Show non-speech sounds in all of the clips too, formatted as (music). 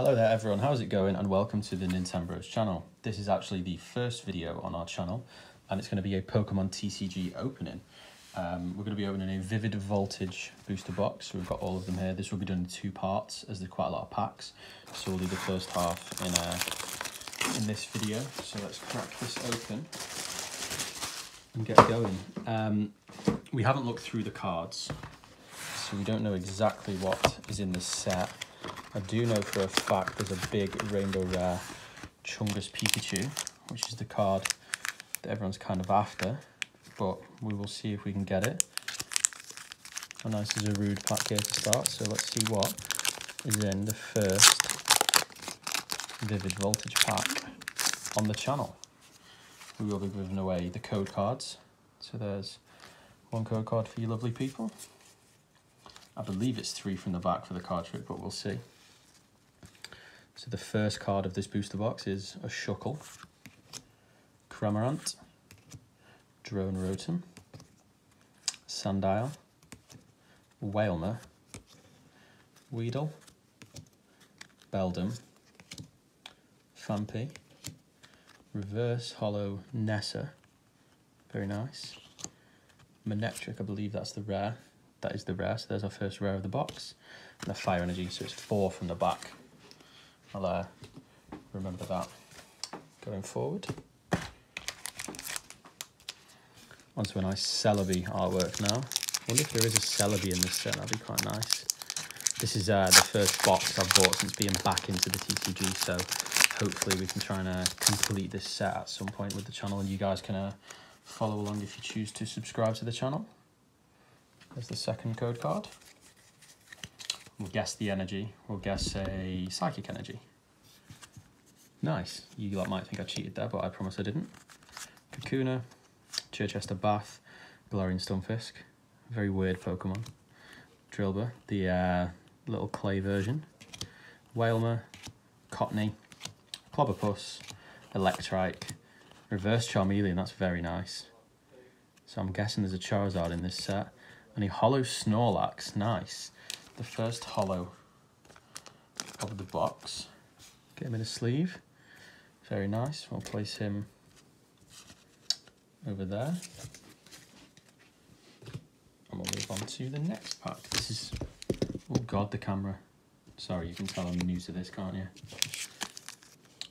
Hello there everyone, how's it going and welcome to the Nintenbros channel. This is actually the first video on our channel and it's going to be a Pokemon TCG opening. Um, we're going to be opening a Vivid Voltage booster box, we've got all of them here. This will be done in two parts as there's quite a lot of packs. So we'll do the first half in, uh, in this video. So let's crack this open and get going. Um, we haven't looked through the cards, so we don't know exactly what is in this set. I do know for a fact there's a big Rainbow Rare Chungus Pikachu, which is the card that everyone's kind of after, but we will see if we can get it. How nice is Zarude pack here to start, so let's see what is in the first Vivid Voltage pack on the channel. We will be giving away the code cards, so there's one code card for you lovely people. I believe it's three from the back for the card trick, but we'll see. So the first card of this booster box is a Shuckle, Cramorant, Drone Rotom, Sandile, Wailmer, Weedle, Beldum, Phanpy, Reverse Holo Nessa, very nice, Manectric, I believe that's the rare, that is the rare, so there's our first rare of the box, and the Fire Energy, so it's four from the back. I'll uh, remember that going forward. Onto a nice Celebi artwork now. I wonder if there is a Celebi in this set, that'd be quite nice. This is uh, the first box I've bought since being back into the TCG, so hopefully we can try and uh, complete this set at some point with the channel and you guys can uh, follow along if you choose to subscribe to the channel. There's the second code card. We'll guess the energy. We'll guess a psychic energy. Nice. You lot might think I cheated there, but I promise I didn't. Kakuna, Circhester Bath, Galarian Stunfisk. Very weird Pokemon. Drilbur, the uh, little clay version. Wailmer, Cottonee, Clobbopus, Electrike, Reverse Charmeleon, that's very nice. So I'm guessing there's a Charizard in this set. And a Holo Snorlax, nice the first holo of the box. Get him in a sleeve. Very nice. We'll place him over there. And we'll move on to the next pack. This is, oh God, the camera. Sorry, you can tell I'm new to this, can't you?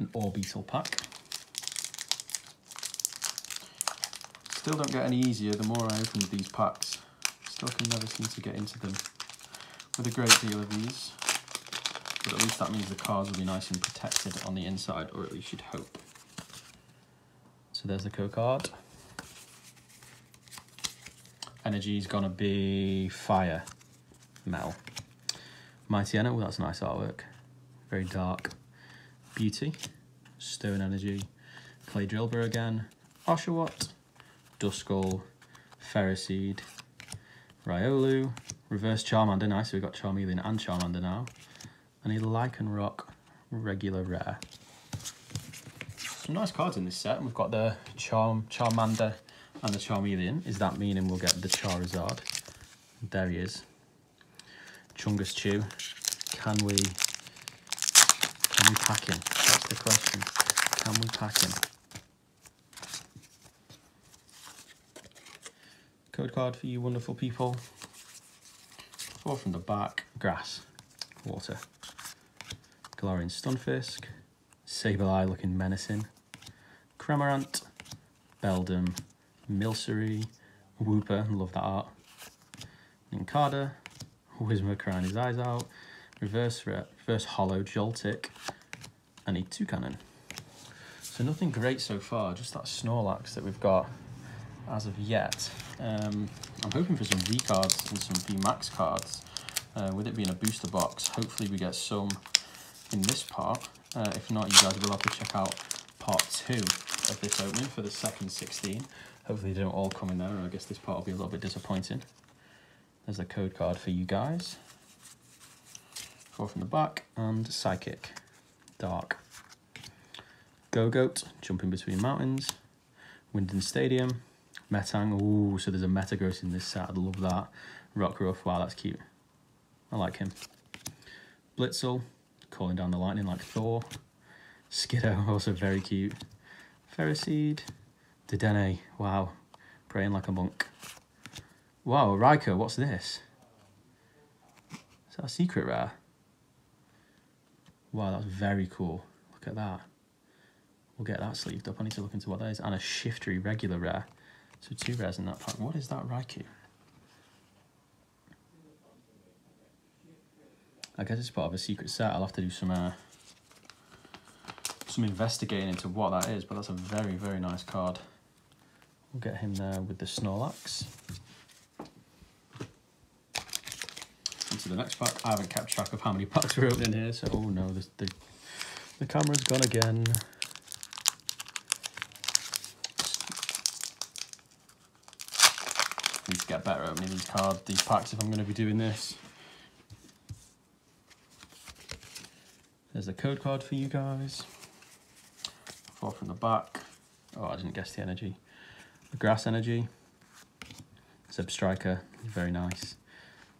An Orbital pack. Still don't get any easier the more I open these packs. Still can never seem to get into them with a great deal of ease. But at least that means the cards will be nice and protected on the inside, or at least you'd hope. So there's the code card. Energy is gonna be fire, Mel. Mightyena, oh that's nice artwork. Very dark. Beauty, Stone Energy, Clay Drilbur again, Oshawott, Duskull, Ferroseed, Riolu, Reverse Charmander, nice, we've got Charmeleon and Charmander now. And a Lycanroc regular rare. Some nice cards in this set. We've got the Charm Charmander and the Charmeleon. Is that meaning we'll get the Charizard? There he is. Chungus Chew. Can we can we pack him? That's the question. Can we pack him? Code card for you wonderful people. Four from the back, grass, water. Galarian Stunfisk, Sableye looking menacing, Cramorant, Beldum, Milcery, Wooper, love that art, Nincada, Whismur crying his eyes out, Reverse, reverse Holo Joltik, and a Toucannon. So nothing great so far, just that Snorlax that we've got as of yet. Um, I'm hoping for some V cards and some V Max cards. Uh, with it being a booster box, hopefully we get some in this part. Uh, if not, you guys will have to check out part two of this opening for the second 16. Hopefully they don't all come in there, I guess this part will be a little bit disappointing. There's a code card for you guys. Four from the back, and Psychic, Dark. Gogoat, jumping between mountains. Wyndon Stadium, Metang. Ooh, so there's a Metagross in this set. I love that. Rockruff. Wow, that's cute. I like him. Blitzle, calling down the lightning like Thor. Skiddo, (laughs) also very cute. Ferroseed. Dedenne, wow. Praying like a monk. Wow, Raikou, what's this? Is that a secret rare? Wow, that's very cool. Look at that. We'll get that sleeved up. I need to look into what that is. And a Shiftry regular rare. So two rares in that pack. What is that Raikou? I guess it's part of a secret set. I'll have to do some uh, some investigating into what that is, but that's a very, very nice card. We'll get him there with the Snorlax. Into the next pack. I haven't kept track of how many packs we're opening here, so oh no, the, the camera's gone again. Need to get better at opening these cards, these packs if I'm going to be doing this. There's a code card for you guys. Four from the back. Oh, I didn't guess the energy. The grass energy. Zebstrika, very nice.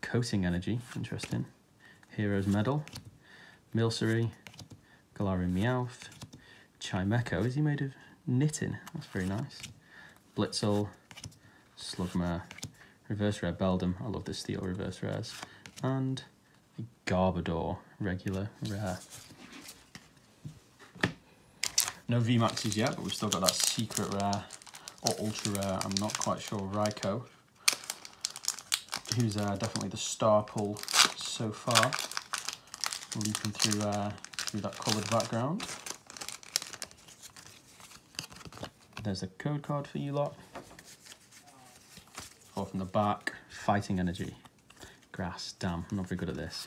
Coating energy, interesting. Heroes Medal. Milcery. Galarian Meowth. Chimecho, is he made of knitting? That's very nice. Blitzle. Slugma. Reverse Rare Beldum. I love the steel reverse rares. And Garbodor, regular, rare. No VMAXs yet, but we've still got that secret rare or ultra rare. I'm not quite sure. Raikou, who's uh, definitely the star pull so far, leaping through uh, through that coloured background. There's a code card for you lot. The back, fighting energy. Grass, damn, I'm not very good at this.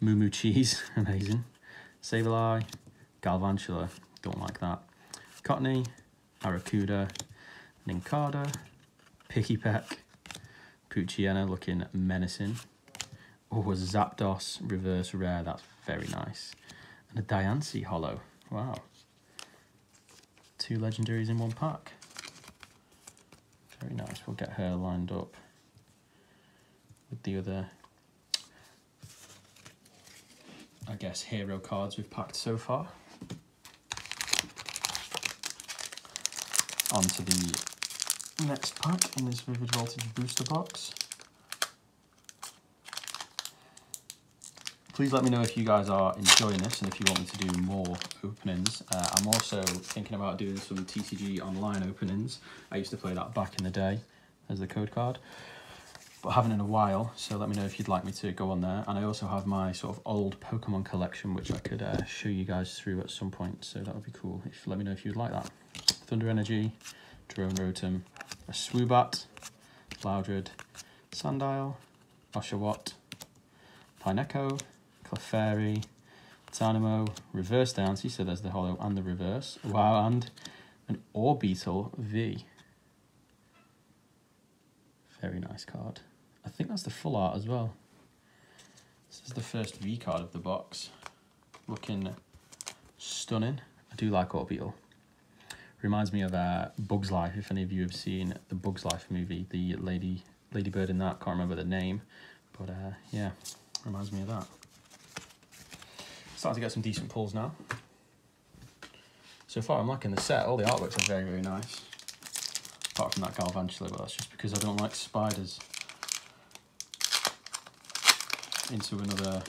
Moo Moo Cheese, (laughs) amazing. Sableye, Galvantula, don't like that. Cottonee, Arrokuda, Nincada, Pikipek, Poochyena looking menacing. Oh, a Zapdos reverse rare, that's very nice. And a Diancie Holo. wow. Two legendaries in one pack. Very nice, we'll get her lined up with the other, I guess, hero cards we've packed so far. On to the next pack in this Vivid Voltage booster box. Please let me know if you guys are enjoying this and if you want me to do more openings. Uh, I'm also thinking about doing some TCG online openings. I used to play that back in the day as the code card but haven't in a while. So let me know if you'd like me to go on there. And I also have my sort of old Pokemon collection, which I could uh, show you guys through at some point. So that would be cool. If let me know if you'd like that. Thunder Energy, Drone Rotom, a Swoobat, Loudred, Sandile, Oshawott, Pineco, Clefairy, Tynamo, Reverse Diancie, so there's the holo and the reverse. Wow, and an Orbeetle V. Very nice card. I think that's the full art as well. This is the first V card of the box. Looking stunning. I do like Orbeetle. Reminds me of uh, Bug's Life, if any of you have seen the Bug's Life movie, the lady ladybird in that, can't remember the name, but uh, yeah, reminds me of that. Starting to get some decent pulls now. So far I'm liking the set, all the artworks are very, very nice. Apart from that Galvantula, but that's just because I don't like spiders into another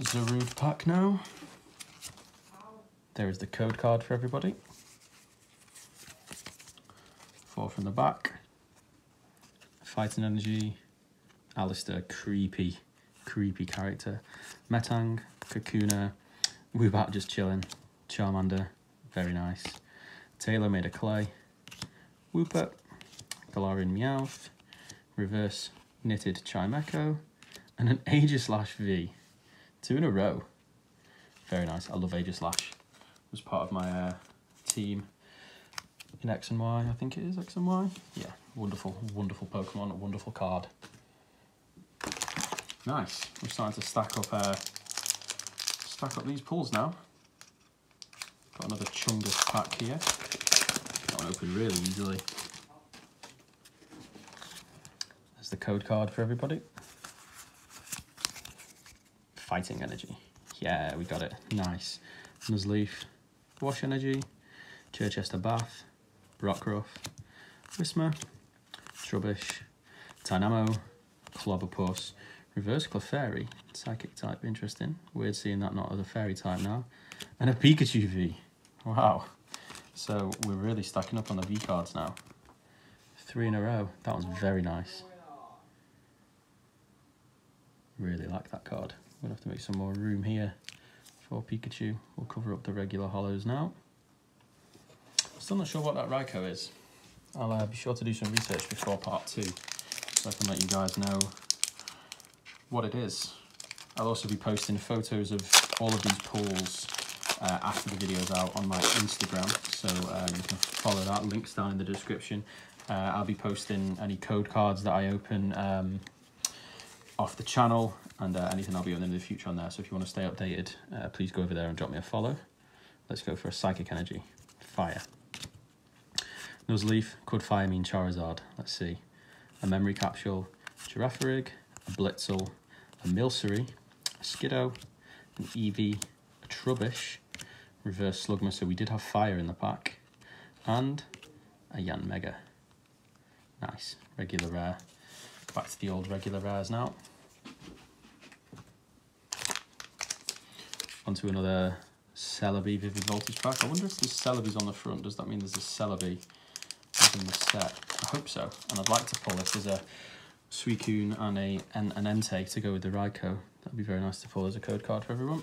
Zarude pack now. There is the code card for everybody. Four from the back. Fighting Energy. Alistair, creepy, creepy character. Metang, Kakuna, Woobat just chilling. Charmander, very nice. Taylor made a clay. Wooper, Galarian Meowth, Reverse Knitted Chimecho, and an Aegislash V. Two in a row. Very nice. I love Aegislash. It was part of my uh, team in X and Y. I think it is X and Y. Yeah, wonderful, wonderful Pokemon. Wonderful card. Nice. We're starting to stack up, uh, stack up these pulls now. Got another Chungus pack here. That one open really easily. There's the code card for everybody. Fighting energy. Yeah, we got it. Nice. Nuzleaf, Wash Energy, Circhester Bath, Rockruff, Whismur, Trubbish, Tynamo, Clobbopus, Reverse Clefairy, Psychic type, interesting. Weird seeing that not as a fairy type now. And a Pikachu V. Wow. So we're really stacking up on the V cards now. Three in a row. That one's very nice. Really like that card. We'll have to make some more room here for Pikachu. We'll cover up the regular holos now. Still not sure what that Raikou is. I'll uh, be sure to do some research before part two so I can let you guys know what it is. I'll also be posting photos of all of these pulls uh, after the video's out on my Instagram, so um, you can follow that. Links down in the description. Uh, I'll be posting any code cards that I open um, off the channel and uh, anything I'll be on in the future on there. So if you want to stay updated, uh, please go over there and drop me a follow. Let's go for a Psychic Energy. Fire. Nuzleaf, could fire mean Charizard? Let's see. A Memory Capsule, Girafarig, a Blitzle, a Milcery, a Skiddo, an Eevee, a Trubbish, Reverse Slugma, so we did have fire in the pack, and a Yanmega. Nice, regular rare. Back to the old regular rares now. Onto another Celebi Vivid Voltage pack. I wonder if there's Celebi's on the front. Does that mean there's a Celebi in the set? I hope so. And I'd like to pull if there's a Suicune and a, an, an Entei to go with the Raikou. That'd be very nice to pull as a code card for everyone.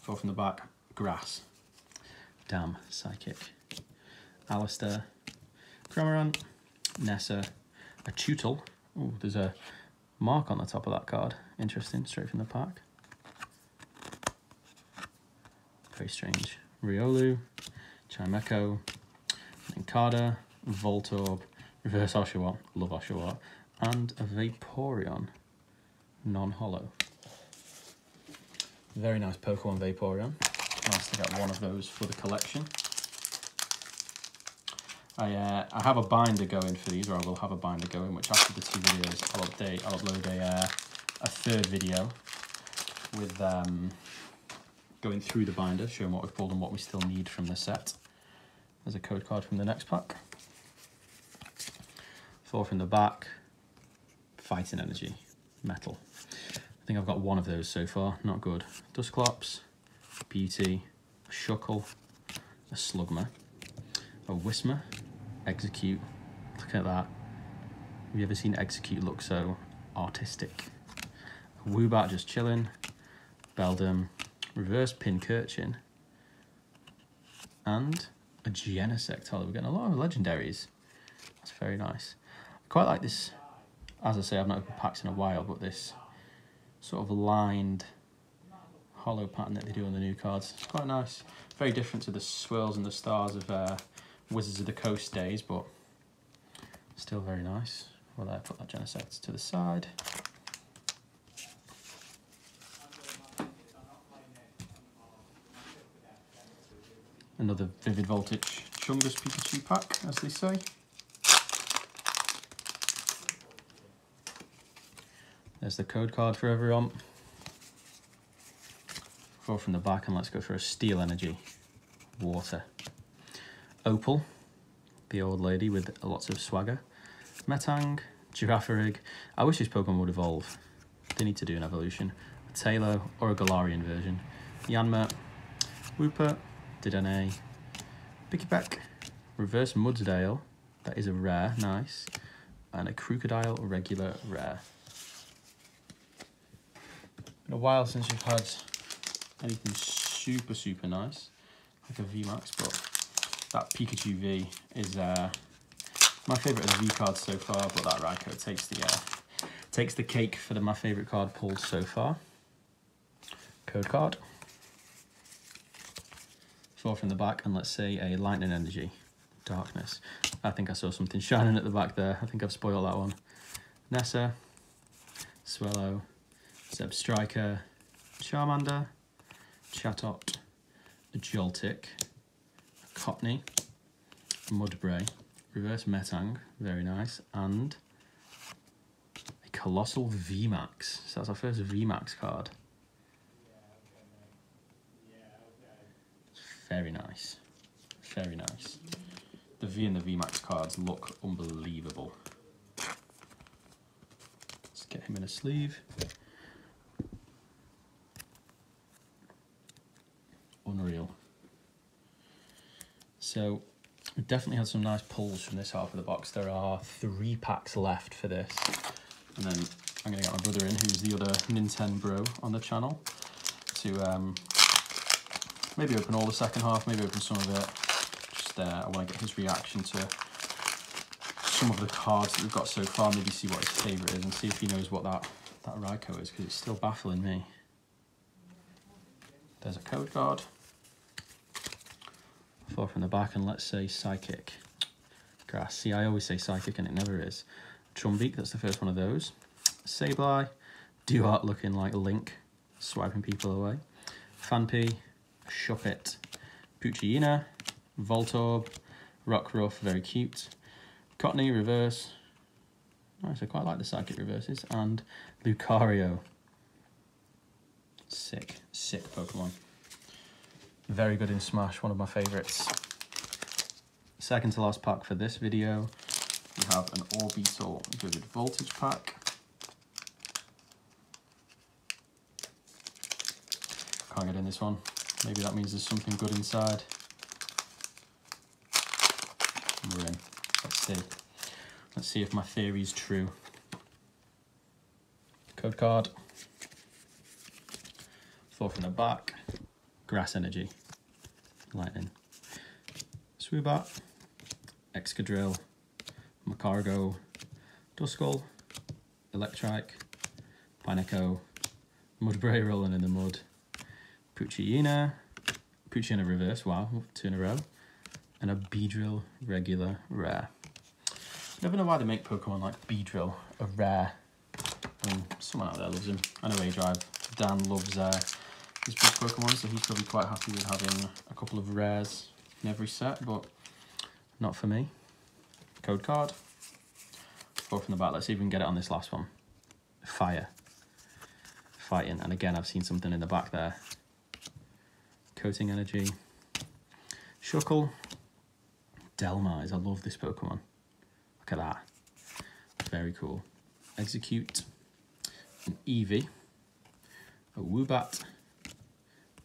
Four from the back, Grass. Damn, Psychic. Alistair. Cramorant. Nessa. A Tutel. Oh, there's a mark on the top of that card. Interesting, straight from the pack. Very strange. Riolu, Chimecho, Nincada, Voltorb, Reverse Oshawott, love Oshawott, and a Vaporeon, non-holo. Very nice Pokemon Vaporeon. Nice to get one of those for the collection. I, uh, I have a binder going for these, or I will have a binder going, which after the two videos, I'll update, I'll upload a, uh, a third video with um, going through the binder, showing what we've pulled and what we still need from the set. There's a code card from the next pack. Four from the back. Fighting Energy. Metal. I think I've got one of those so far. Not good. Dusclops. Beauty. A Shuckle. A Slugma. A Whismur. Exeggcute. Look at that. Have you ever seen Exeggcute look so artistic? A Woobat just chilling. Beldum. Reverse Pincurchin. And a Genesect. Oh, we're getting a lot of legendaries. That's very nice. I quite like this. As I say, I've not opened packs in a while, but this sort of lined holo pattern that they do on the new cards. It's quite nice. Very different to the swirls and the stars of uh, Wizards of the Coast days, but still very nice. Well, I put that Genesect to the side. Another Vivid Voltage Chungus Pikachu pack, as they say. There's the code card for everyone. Four from the back, and let's go for a Steel Energy. Water. Opal, the old lady with lots of swagger. Metang, Girafarig. I wish this Pokemon would evolve. They need to do an evolution. A Taylor or a Galarian version. Yanma, Wooper, Dedenne, Pikipek, Reverse Mudsdale, that is a rare, nice, and a Krookodile regular rare. Been a while since we've had anything super, super nice, like a VMAX, but that Pikachu V is uh, my favourite of the V cards so far, but that Raikou takes the, uh, takes the cake for the, my favourite card pulled so far. Code card four from the back, and let's say a lightning energy, darkness. I think I saw something shining at the back there. I think I've spoiled that one. Nessa, Swellow, Zebstrika, Charmander, Chatot, Joltic, Joltik, Mudbray, Reverse Metang, very nice, and a Coalossal VMAX. So that's our first VMAX card. Very nice. Very nice. The V and the VMAX cards look unbelievable. Let's get him in a sleeve. So definitely had some nice pulls from this half of the box. There are three packs left for this. And then I'm gonna get my brother in, who's the other Nintendo Bro on the channel, to um, maybe open all the second half, maybe open some of it. Just uh, I want to get his reaction to some of the cards that we've got so far, maybe see what his favourite is and see if he knows what that, that Raikou is, because it's still baffling me. There's a code card. From the back, and let's say Psychic. Grass. See, I always say Psychic, and it never is. Trumbeak, that's the first one of those. Sableye, Dewott looking like Link, swiping people away. Phanpy, Shuppet, Poochyena, Voltorb, Rockruff, very cute. Cottonee, reverse. Nice, I quite like the psychic reverses. And Lucario. Sick, sick Pokemon. Very good in Smash, one of my favourites. Second to last pack for this video, we have an Orbital Vivid Voltage pack. Can't get in this one. Maybe that means there's something good inside. We're in. Let's see. Let's see if my theory is true. Code card. Four from the back. Grass Energy. Lightning. Swoobat. Excadrill. Magcargo, Duskull. Electrike. Pineco. Mudbray rolling in the mud. Poochyena. Poochyena reverse, wow, two in a row. And a Beedrill regular rare. Never know why they make Pokemon like Beedrill a rare. I mean, someone out there loves him. I know A-Drive. Dan loves uh, his big Pokemon, so he's probably quite happy with having a couple of rares in every set, but not for me. Code card. Four from the back. Let's see if we can get it on this last one. Fire. Fighting. And again, I've seen something in the back there. Coating Energy. Shuckle. Dhelmise. I love this Pokemon. Look at that. Very cool. Exeggcute. An Eevee. A Woobat.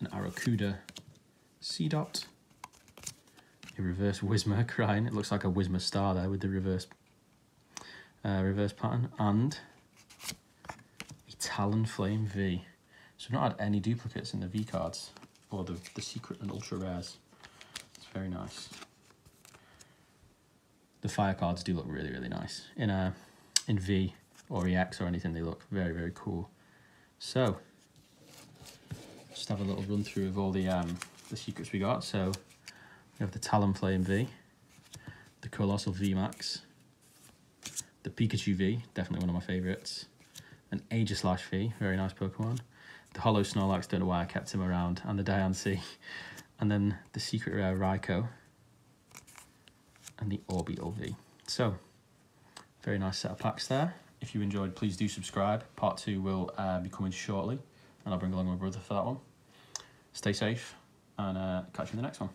An Arrokuda. Seedot. A reverse Whismur (laughs) crying. It looks like a Whismur star there with the reverse uh, reverse pattern. And a Talonflame V. So I've not had any duplicates in the V cards or the, the secret and ultra rares. It's very nice. The fire cards do look really, really nice. In a in V or EX or anything, they look very, very cool. So, just have a little run through of all the um, the secrets we got. So, we have the Talonflame V, the Coalossal V Max, the Pikachu V, definitely one of my favourites, an Aegislash V, very nice Pokemon, the Holo Snorlax, don't know why I kept him around, and the Diancie, (laughs) and then the secret rare Raikou, and the Orbeetle V. So, very nice set of packs there. If you enjoyed, please do subscribe. Part two will uh, be coming shortly, and I'll bring along my brother for that one. Stay safe, and uh, catch you in the next one.